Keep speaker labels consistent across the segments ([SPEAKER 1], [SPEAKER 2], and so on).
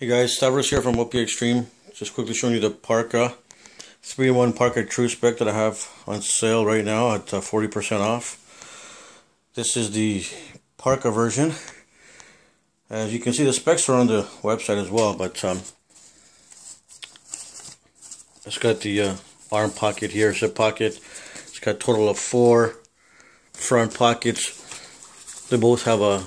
[SPEAKER 1] Hey guys, Stavros here from OPA Extreme. Just quickly showing you the Parka 3-in-1 Parka Tru-Spec that I have on sale right now at 40% uh, off. This is the Parka version. As you can see, the specs are on the website as well, but um, it's got the uh, arm pocket here, zip pocket. It's got a total of four front pockets. They both have a,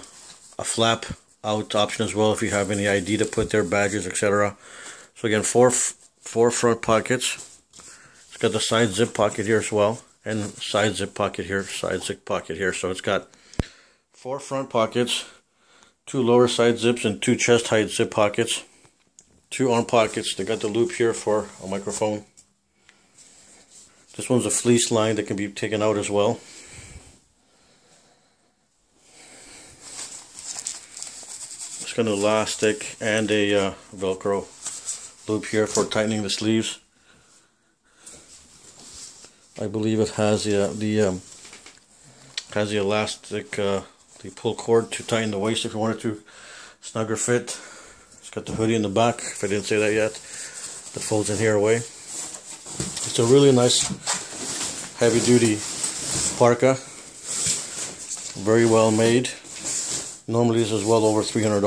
[SPEAKER 1] a flap out option as well if you have any ID to put there, badges, etc. So again, four four front pockets. It's got the side zip pocket here as well, and side zip pocket here, side zip pocket here. So it's got four front pockets, two lower side zips, and two chest height zip pockets. Two arm pockets. They got the loop here for a microphone. This one's a fleece line that can be taken out as well. Got an elastic and a uh, velcro loop here for tightening the sleeves. I believe it has the, uh, the um, has the elastic uh, the pull cord to tighten the waist if you wanted to snugger fit. It's got the hoodie in the back if I didn't say that yet. That folds in here away. It's a really nice heavy duty parka. Very well made Normally this is well over $300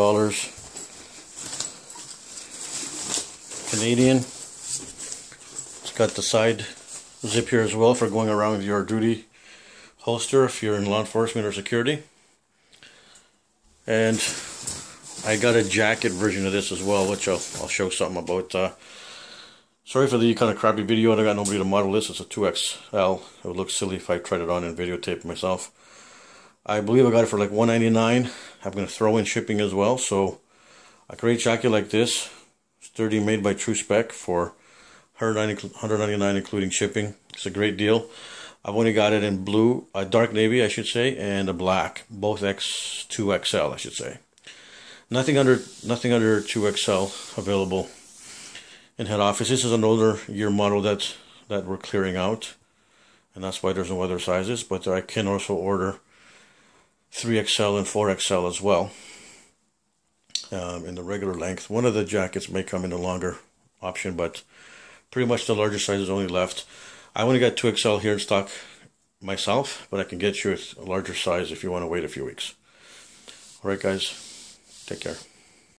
[SPEAKER 1] Canadian. It's got the side zip here as well for going around with your duty holster if you're in law enforcement or security. And I got a jacket version of this as well, which I'll, I'll show something about. Uh, sorry for the kind of crappy video. I got nobody to model this. It's a 2XL. It would look silly if I tried it on and videotape myself. I believe I got it for like 199 I'm going to throw in shipping as well. So a great jacket like this, sturdy made by Tru-Spec for 199 including shipping. It's a great deal. I've only got it in blue, a dark navy I should say, and a black, both X2XL I should say. Nothing under nothing under 2XL available in head office. This is an older year model that that we're clearing out, and that's why there's no other sizes. But I can also order 3XL and 4XL as well um, in the regular length. One of the jackets may come in a longer option, but pretty much the larger size is only left. I only got 2XL here in stock myself, but I can get you a larger size if you want to wait a few weeks. Alright guys, take care.